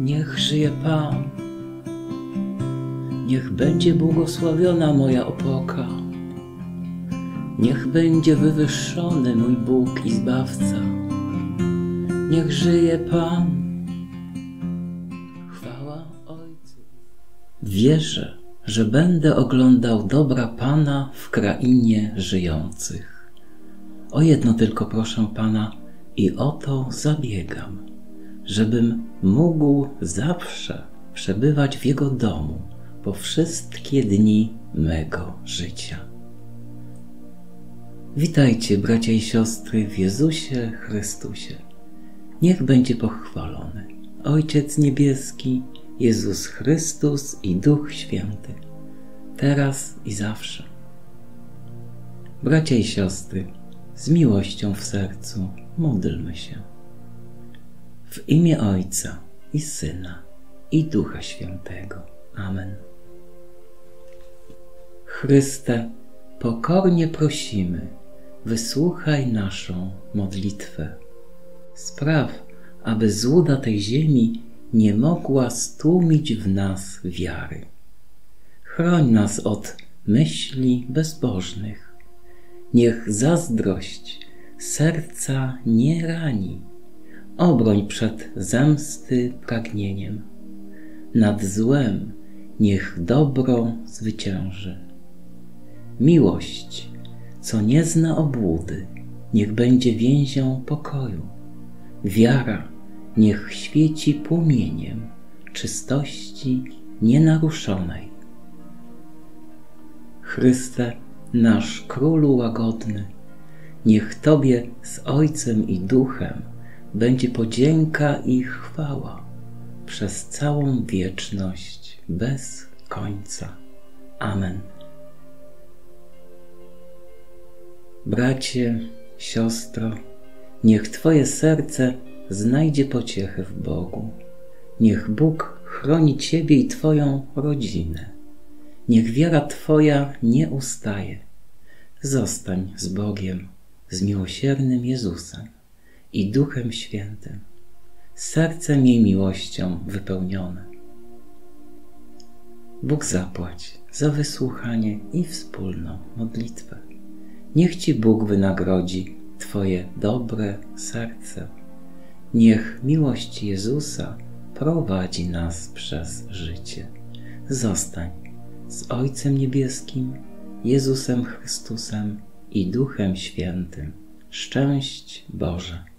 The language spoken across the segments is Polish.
Niech żyje Pan. Niech będzie błogosławiona moja opoka. Niech będzie wywyższony mój Bóg i Zbawca. Niech żyje Pan. Chwała Ojcu. Wierzę, że będę oglądał dobra Pana w krainie żyjących. O jedno tylko proszę Pana i o to zabiegam, żebym mógł zawsze przebywać w Jego domu po wszystkie dni mego życia. Witajcie, bracia i siostry, w Jezusie Chrystusie. Niech będzie pochwalony Ojciec Niebieski, Jezus Chrystus i Duch Święty, teraz i zawsze. Bracia i siostry, z miłością w sercu módlmy się. W imię Ojca i Syna i Ducha Świętego. Amen. Chryste, pokornie prosimy, wysłuchaj naszą modlitwę. Spraw, aby złuda tej ziemi nie mogła stłumić w nas wiary. Chroń nas od myśli bezbożnych. Niech zazdrość serca nie rani. Obroń przed zemsty pragnieniem. Nad złem niech dobro zwycięży. Miłość, co nie zna obłudy, niech będzie więzią pokoju. Wiara, niech świeci płomieniem czystości nienaruszonej. Chryste, nasz Królu łagodny, niech Tobie z Ojcem i Duchem będzie podzięka i chwała przez całą wieczność bez końca. Amen. Bracie, siostro, niech Twoje serce znajdzie pociechę w Bogu. Niech Bóg chroni Ciebie i Twoją rodzinę. Niech wiara Twoja nie ustaje. Zostań z Bogiem, z miłosiernym Jezusem i Duchem Świętym. Serce miej miłością wypełnione. Bóg zapłać za wysłuchanie i wspólną modlitwę. Niech Ci Bóg wynagrodzi Twoje dobre serce. Niech miłość Jezusa prowadzi nas przez życie. Zostań z Ojcem Niebieskim, Jezusem Chrystusem i Duchem Świętym. Szczęść Boże.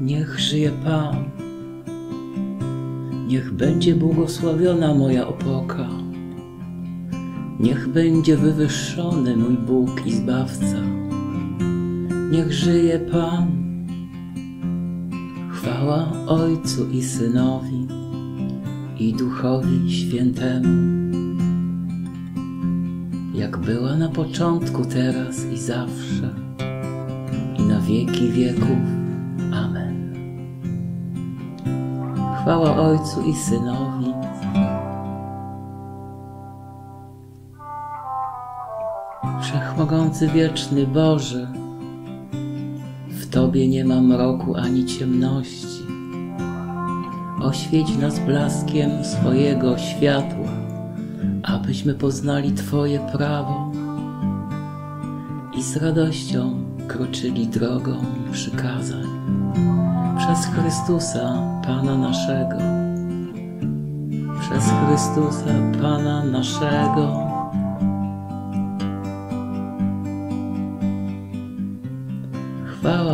Niech żyje Pan. Niech będzie błogosławiona moja opoka. Niech będzie wywyższony mój Bóg i Zbawca. Niech żyje Pan. Chwała Ojcu i Synowi i Duchowi Świętemu. Jak była na początku, teraz i zawsze, i na wieki wieków. Amen. Chwała Ojcu i Synowi. Wszechmogący wieczny Boże, w Tobie nie ma mroku ani ciemności. Oświeć nas blaskiem swojego światła, abyśmy poznali Twoje prawo i z radością kroczyli drogą przykazań przez Chrystusa, Pana naszego. Przez Chrystusa, Pana naszego.